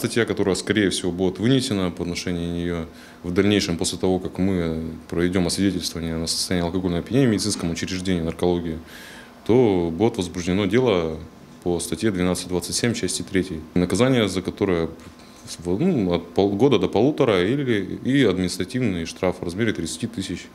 Статья, которая, скорее всего, будет вынесена по отношению нее в дальнейшем, после того, как мы проведем освидетельствование на состояние алкогольного опьянения в медицинском учреждении наркологии, то будет возбуждено дело по статье 1227 части 3. Наказание, за которое ну, от полгода до полутора или и административный штраф в размере 30 тысяч.